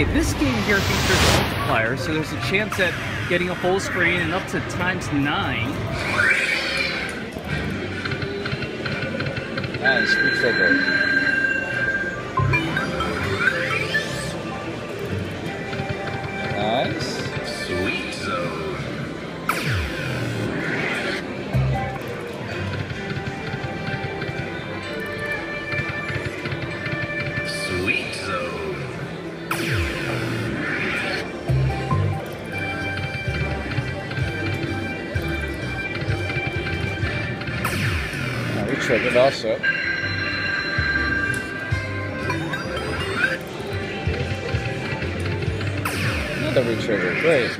Okay, this game here features a multiplier, so there's a chance at getting a full screen and up to times nine. Nice, good trigger. Triggered also. Another retrigger, great.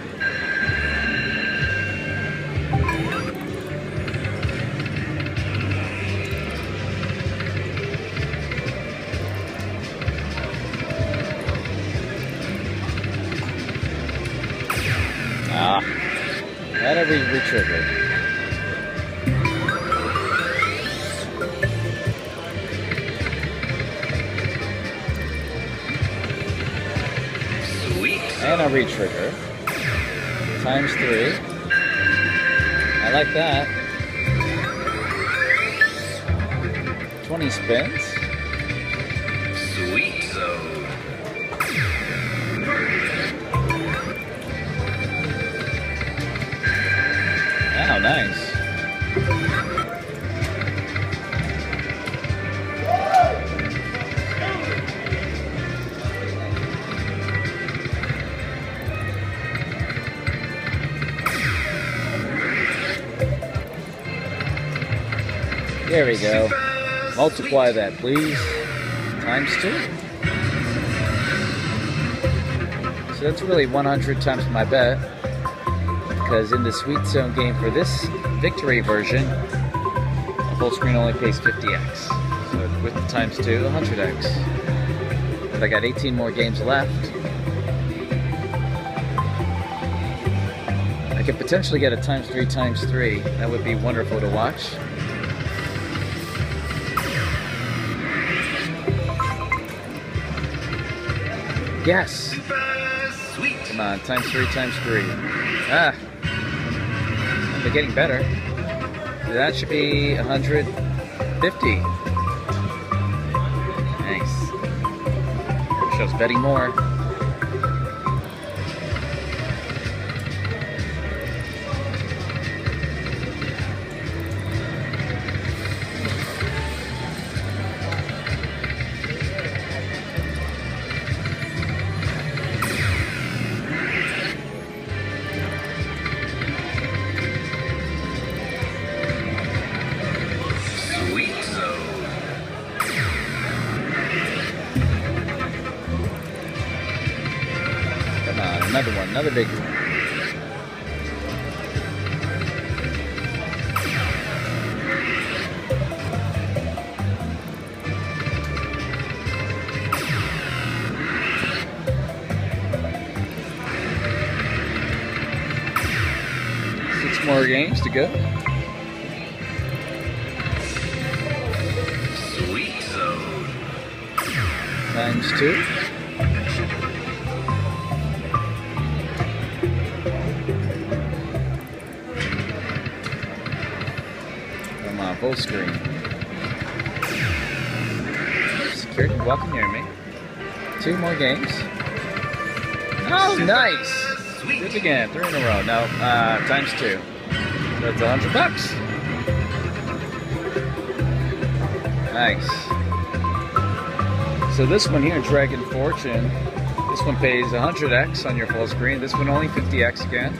Ah, that retriggered. And a retrigger. Times three. I like that. 20 spins. Sweet zone. Wow, nice. There we go. Multiply that, please. Times two. So that's really 100 times my bet. Because in the Sweet Zone game for this victory version, the full screen only pays 50x. So with the times two, 100x. But I got 18 more games left. I could potentially get a times three times three. That would be wonderful to watch. Yes! Come on, times three, times three. Ah! They're getting better. That should be 150. Nice. Shows betting more. Another one, another big one. Six more games to go. Sweet zone. Times two. Full screen. Security, welcome near me. Two more games. Oh, nice! Sweet. Good again, three in a row. Now, uh, times two. That's a hundred bucks. Nice. So this one here, Dragon Fortune, this one pays 100x on your full screen. This one only 50x again.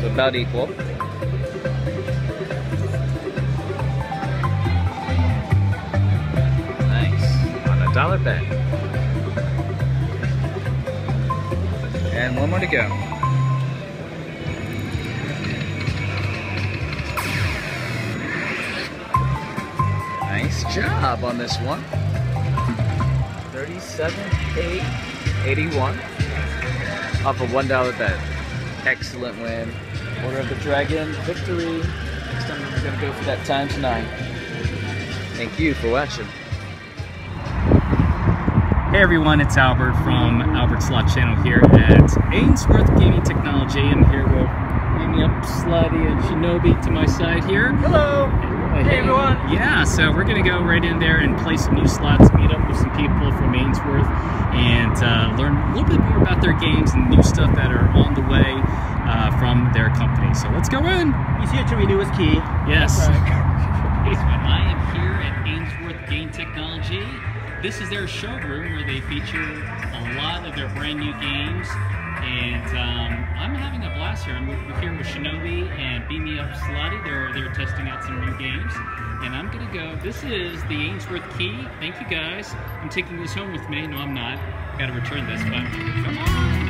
So about equal. Nice. On a bet. And one more to go. Nice job on this one. 37, 8, 81 off a $1 bet. Excellent win. Order of the Dragon, victory. Next time we're going to go for that times nine. Thank you for watching. Hey Hey everyone, it's Albert from Albert Slot Channel here at Ainsworth Gaming Technology. I'm here with Beam Me Up Slotty and Shinobi to my side here. Hello. Hey everyone. Yeah, so we're gonna go right in there and play some new slots, meet up with some people from Ainsworth, and uh, learn a little bit more about their games and new stuff that are on the way uh, from their company. So let's go in. He's here to renew his key. Yes. This is their showroom where they feature a lot of their brand new games. And um, I'm having a blast here. I'm here with Shinobi and Beam Me Up Slotty. They're, they're testing out some new games. And I'm to go. This is the Ainsworth key. Thank you guys. I'm taking this home with me. No, I'm not. Got to return this, but come on.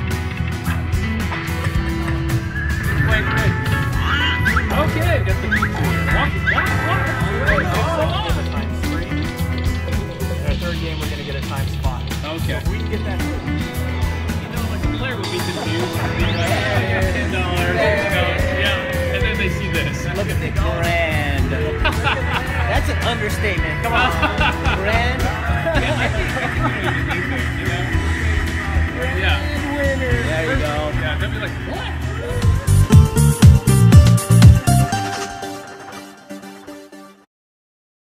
Understatement. Come on.